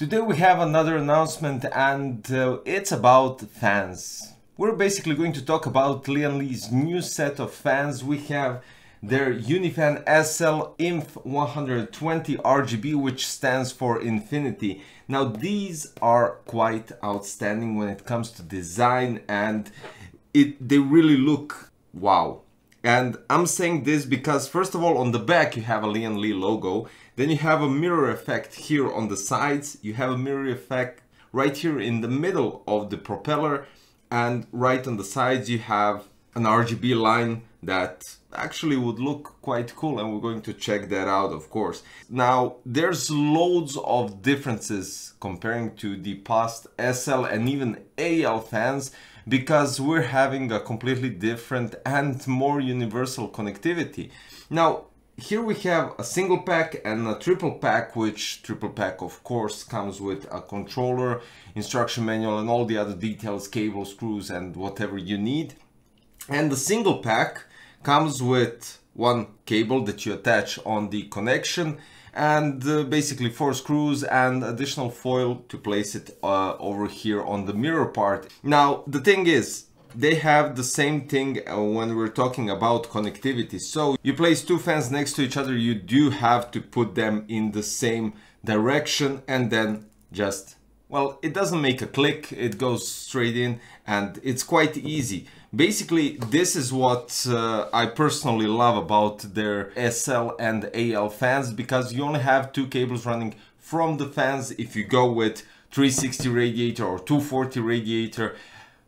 Today we have another announcement and uh, it's about fans. We're basically going to talk about Lian Li's new set of fans. We have their Unifan SL Inf 120 RGB which stands for Infinity. Now these are quite outstanding when it comes to design and it they really look wow. And I'm saying this because first of all on the back you have a Lian Li logo, then you have a mirror effect here on the sides, you have a mirror effect right here in the middle of the propeller and right on the sides you have an RGB line that actually would look quite cool and we're going to check that out of course. Now there's loads of differences comparing to the past SL and even AL fans because we're having a completely different and more universal connectivity. Now here we have a single pack and a triple pack which triple pack of course comes with a controller instruction manual and all the other details cable screws and whatever you need and the single pack comes with one cable that you attach on the connection and uh, basically four screws and additional foil to place it uh, over here on the mirror part. Now the thing is they have the same thing uh, when we're talking about connectivity. So you place two fans next to each other, you do have to put them in the same direction and then just well, it doesn't make a click, it goes straight in and it's quite easy. Basically, this is what uh, I personally love about their SL and AL fans because you only have two cables running from the fans if you go with 360 radiator or 240 radiator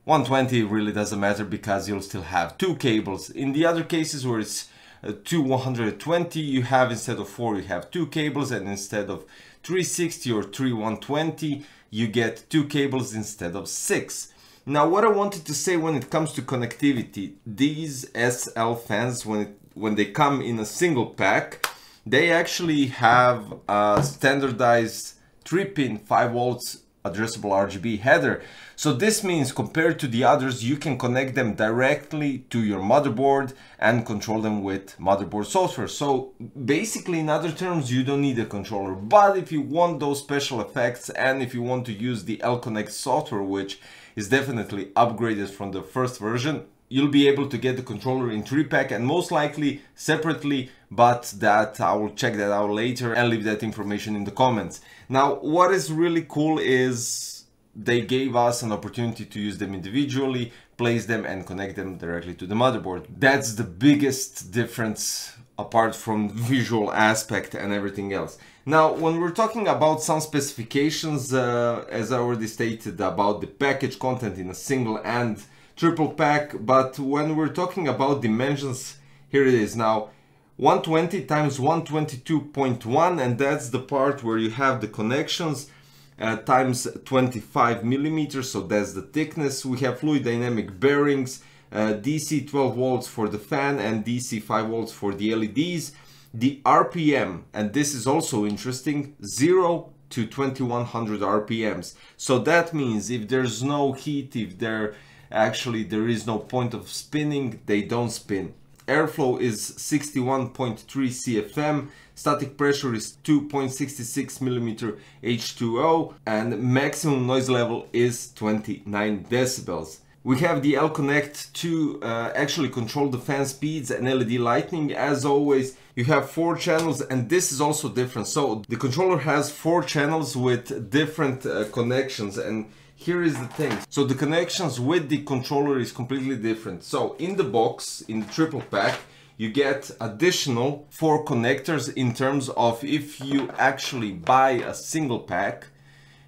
120 really doesn't matter because you'll still have two cables in the other cases where it's uh, 2 120 you have instead of four you have two cables and instead of 360 or 3 120 you get two cables instead of six. Now what I wanted to say when it comes to connectivity, these SL fans when, it, when they come in a single pack, they actually have a standardized 3 pin 5 volts addressable RGB header. So this means compared to the others, you can connect them directly to your motherboard and control them with motherboard software. So basically in other terms, you don't need a controller. But if you want those special effects and if you want to use the L-Connect software, which is definitely upgraded from the first version, you'll be able to get the controller in 3-pack and most likely separately, but that I will check that out later and leave that information in the comments. Now, what is really cool is they gave us an opportunity to use them individually, place them and connect them directly to the motherboard. That's the biggest difference apart from visual aspect and everything else. Now, when we're talking about some specifications, uh, as I already stated about the package content in a single and triple pack but when we're talking about dimensions here it is now. 120 times 122.1 and that's the part where you have the connections uh, times 25 millimeters so that's the thickness. We have fluid dynamic bearings uh, DC 12 volts for the fan and DC 5 volts for the LEDs the RPM and this is also interesting 0 to 2100 RPMs so that means if there's no heat if there actually there is no point of spinning. They don't spin. Airflow is 61.3 cfm static pressure is 2.66 millimeter h2o and maximum noise level is 29 decibels. We have the L-Connect to uh, actually control the fan speeds and LED lighting. As always, you have four channels and this is also different. So the controller has four channels with different uh, connections and here is the thing. So the connections with the controller is completely different. So in the box, in the triple pack, you get additional four connectors in terms of if you actually buy a single pack,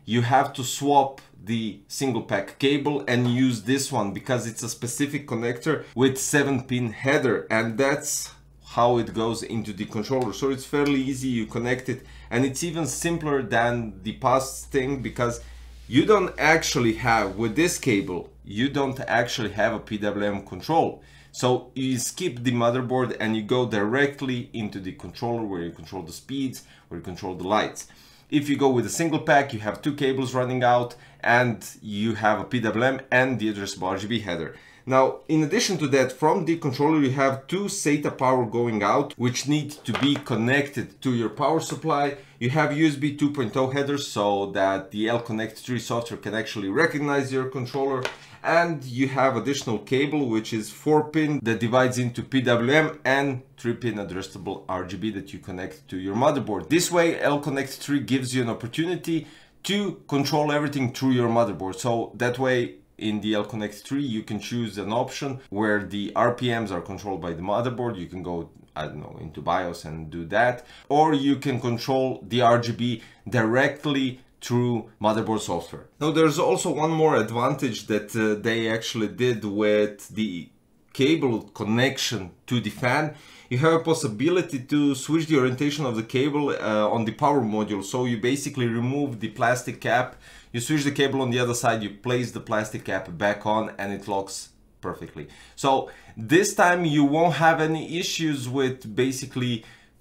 you have to swap the single pack cable and use this one because it's a specific connector with 7 pin header and that's how it goes into the controller so it's fairly easy you connect it and it's even simpler than the past thing because you don't actually have with this cable you don't actually have a PWM control so you skip the motherboard and you go directly into the controller where you control the speeds where you control the lights if you go with a single pack you have two cables running out and you have a PWM and the addressable RGB header now, in addition to that, from the controller you have two SATA power going out, which need to be connected to your power supply. You have USB 2.0 headers so that the L-Connect 3 software can actually recognize your controller and you have additional cable which is 4 pin that divides into PWM and 3 pin addressable RGB that you connect to your motherboard. This way L-Connect 3 gives you an opportunity to control everything through your motherboard. So that way in the L-Connect 3 you can choose an option where the RPMs are controlled by the motherboard. You can go I don't know into BIOS and do that or you can control the RGB directly through motherboard software. Now there's also one more advantage that uh, they actually did with the cable connection to the fan. You have a possibility to switch the orientation of the cable uh, on the power module. So you basically remove the plastic cap, you switch the cable on the other side, you place the plastic cap back on and it locks perfectly. So this time you won't have any issues with basically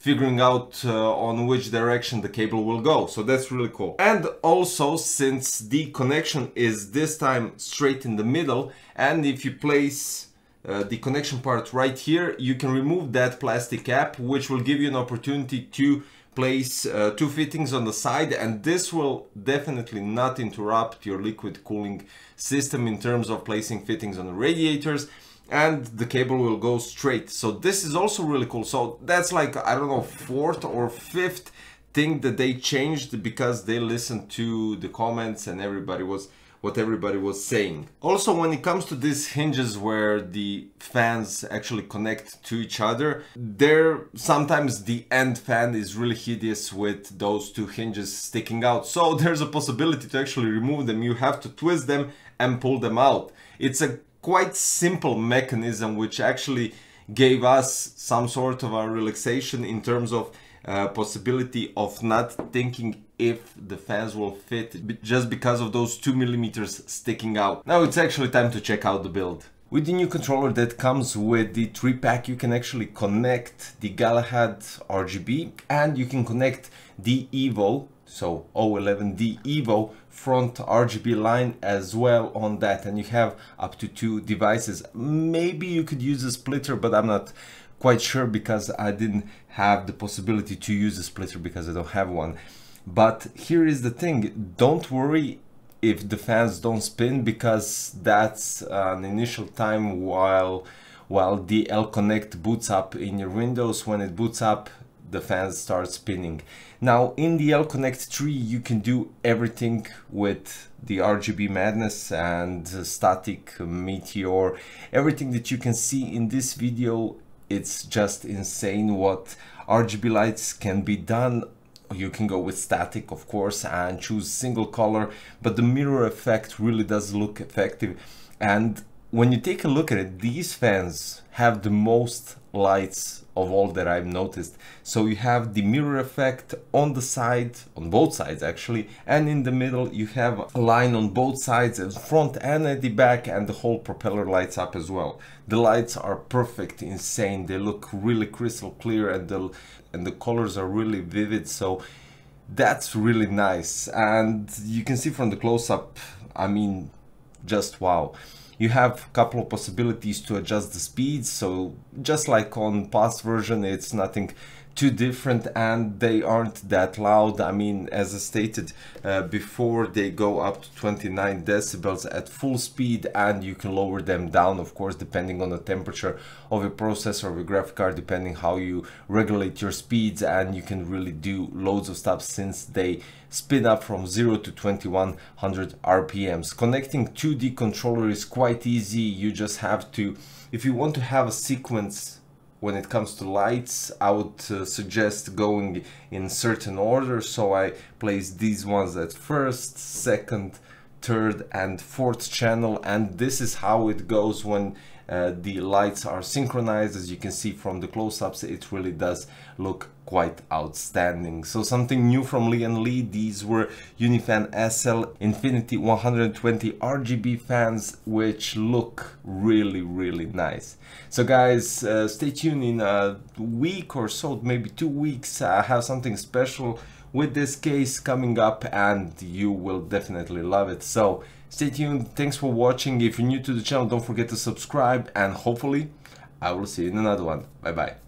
figuring out uh, on which direction the cable will go. So that's really cool. And also since the connection is this time straight in the middle and if you place uh, the connection part right here, you can remove that plastic cap which will give you an opportunity to place uh, two fittings on the side and this will definitely not interrupt your liquid cooling system in terms of placing fittings on the radiators and the cable will go straight. So this is also really cool. So that's like, I don't know, fourth or fifth thing that they changed because they listened to the comments and everybody was what everybody was saying. Also, when it comes to these hinges where the fans actually connect to each other, there sometimes the end fan is really hideous with those two hinges sticking out. So there's a possibility to actually remove them. You have to twist them and pull them out. It's a quite simple mechanism which actually gave us some sort of a relaxation in terms of uh, possibility of not thinking if the fans will fit just because of those two millimeters sticking out. Now it's actually time to check out the build. With the new controller that comes with the 3 pack you can actually connect the Galahad RGB and you can connect the Evo so O11D Evo front RGB line as well on that. And you have up to two devices. Maybe you could use a splitter but I'm not quite sure because I didn't have the possibility to use a splitter because I don't have one. But here is the thing. Don't worry if the fans don't spin because that's an initial time while while the L-Connect boots up in your Windows. When it boots up the fans start spinning. Now in the L-Connect 3 you can do everything with the RGB Madness and Static Meteor. Everything that you can see in this video, it's just insane what RGB lights can be done you can go with static of course and choose single color but the mirror effect really does look effective and when you take a look at it these fans have the most lights of all that I've noticed. So you have the mirror effect on the side, on both sides actually, and in the middle you have a line on both sides, at front and at the back, and the whole propeller lights up as well. The lights are perfect, insane, they look really crystal clear and the, and the colors are really vivid, so that's really nice. And you can see from the close-up, I mean, just wow you have a couple of possibilities to adjust the speeds so just like on past version it's nothing too different and they aren't that loud. I mean as I stated uh, before they go up to 29 decibels at full speed and you can lower them down of course depending on the temperature of your processor or your graphic card depending how you regulate your speeds and you can really do loads of stuff since they speed up from 0 to 2100 rpms connecting 2D controller is quite easy. You just have to if you want to have a sequence when it comes to lights I would uh, suggest going in certain order. So I place these ones at first second third and fourth channel and this is how it goes when uh, the lights are synchronized. As you can see from the close-ups it really does look quite outstanding. So something new from Lian Li these were Unifan SL Infinity 120 RGB fans which look really really nice. So guys uh, stay tuned in a week or so maybe two weeks I have something special with this case coming up and you will definitely love it so Stay tuned. Thanks for watching. If you're new to the channel, don't forget to subscribe and hopefully I will see you in another one. Bye bye.